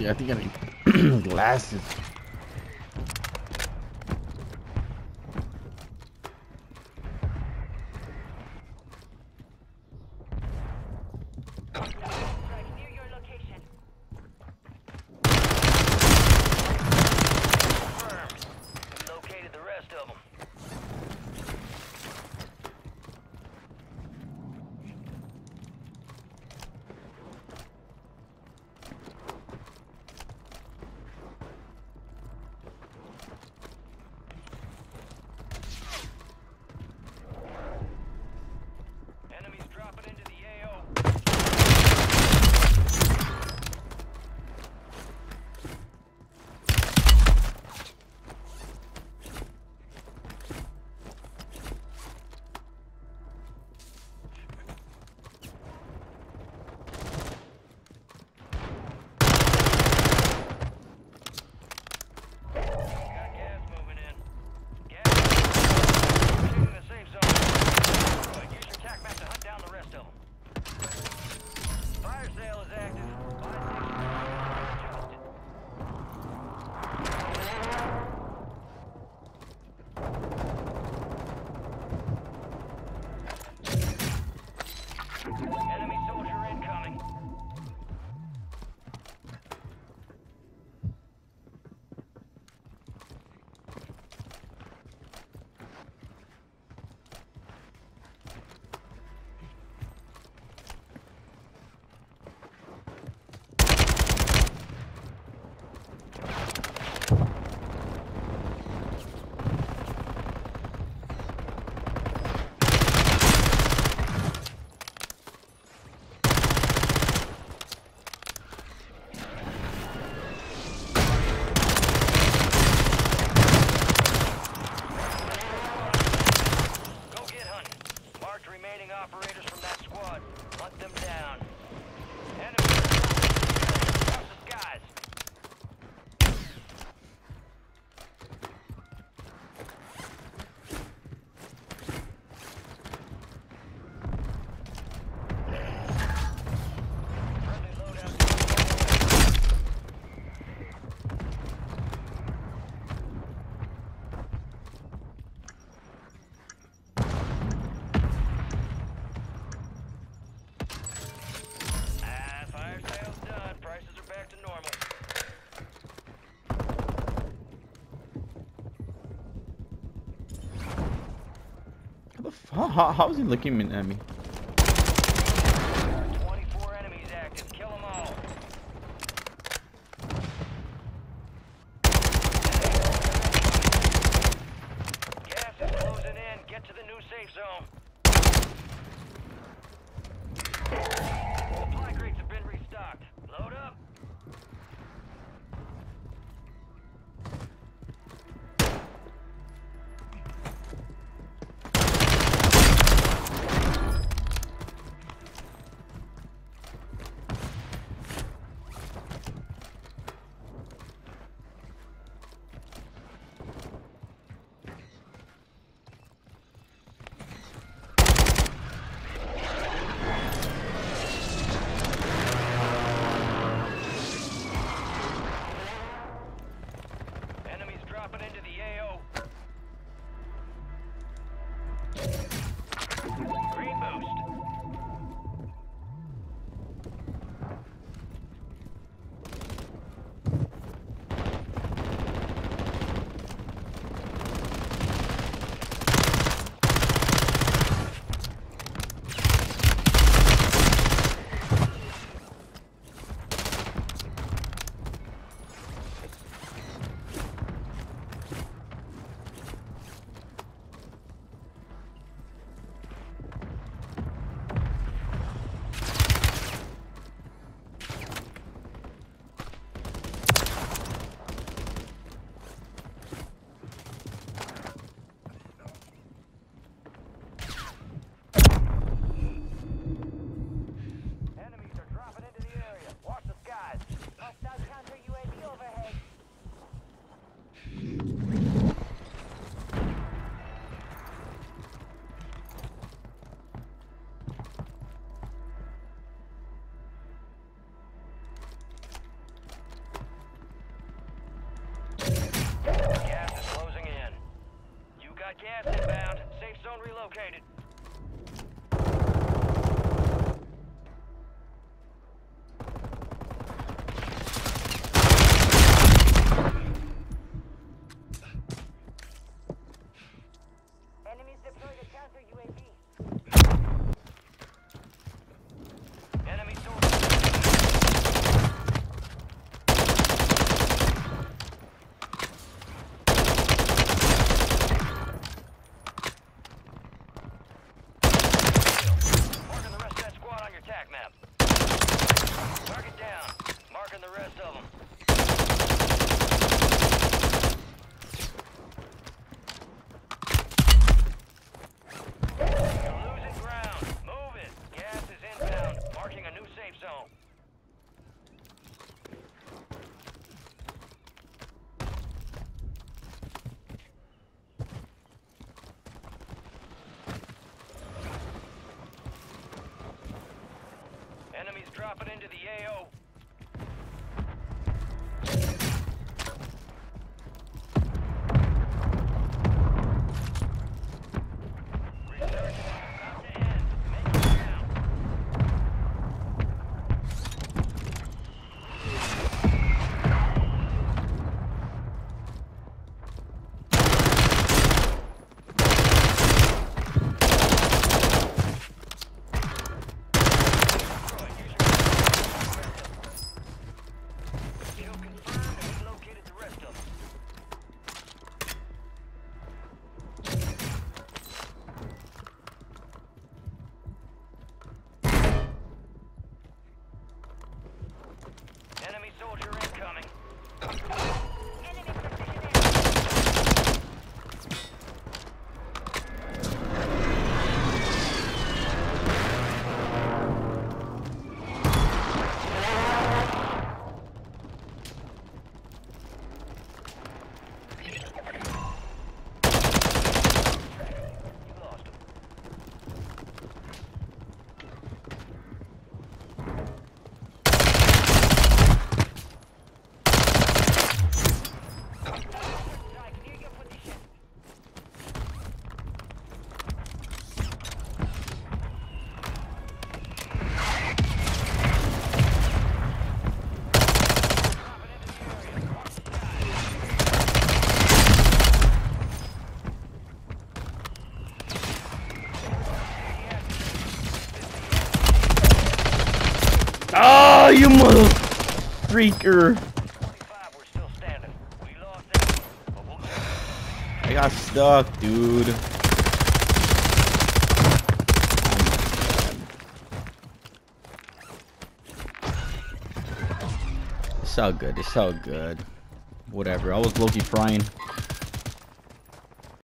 see. I think I need glasses. How, how, how is he looking at me? located. Drop it into the AO. mother freaker. I got stuck, dude. It's all good. It's all good. Whatever. I was Loki frying.